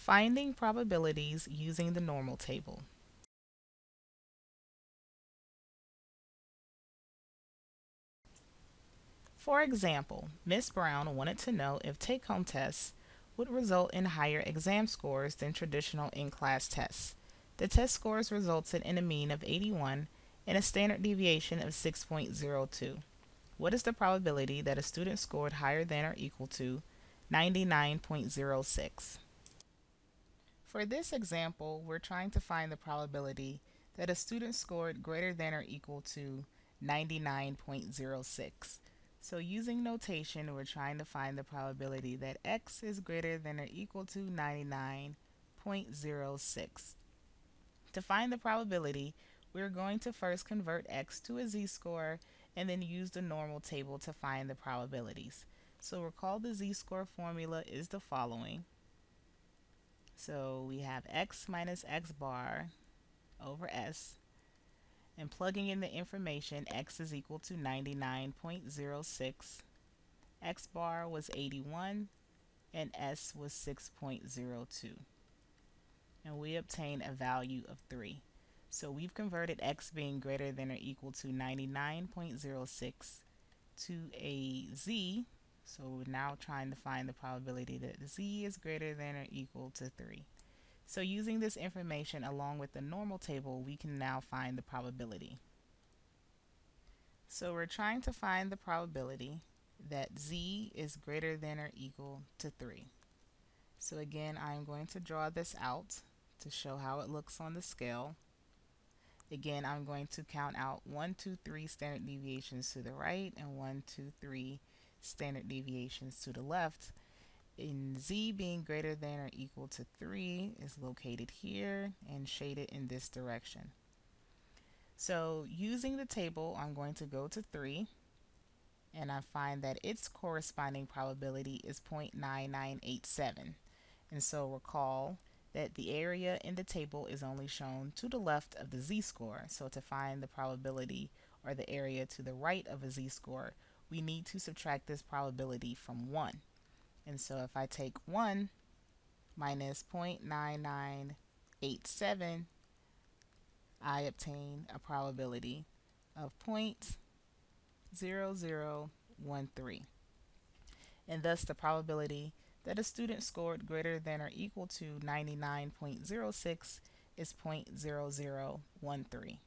Finding probabilities using the normal table. For example, Ms. Brown wanted to know if take-home tests would result in higher exam scores than traditional in-class tests. The test scores resulted in a mean of 81 and a standard deviation of 6.02. What is the probability that a student scored higher than or equal to 99.06? For this example, we're trying to find the probability that a student scored greater than or equal to 99.06. So using notation, we're trying to find the probability that x is greater than or equal to 99.06. To find the probability, we're going to first convert x to a z-score and then use the normal table to find the probabilities. So recall the z-score formula is the following. So we have x minus x bar over s. And plugging in the information, x is equal to 99.06. x bar was 81 and s was 6.02. And we obtain a value of 3. So we've converted x being greater than or equal to 99.06 to a z so we're now trying to find the probability that z is greater than or equal to 3. So using this information along with the normal table, we can now find the probability. So we're trying to find the probability that z is greater than or equal to 3. So again, I'm going to draw this out to show how it looks on the scale. Again, I'm going to count out 1, 2, 3 standard deviations to the right and 1, 2, 3 standard deviations to the left. In z being greater than or equal to 3 is located here and shaded in this direction. So using the table, I'm going to go to 3 and I find that its corresponding probability is 0.9987. And so recall that the area in the table is only shown to the left of the z-score. So to find the probability or the area to the right of a z-score, we need to subtract this probability from 1. And so if I take 1 minus 0.9987, I obtain a probability of 0.0013. And thus the probability that a student scored greater than or equal to 99.06 is 0.0013.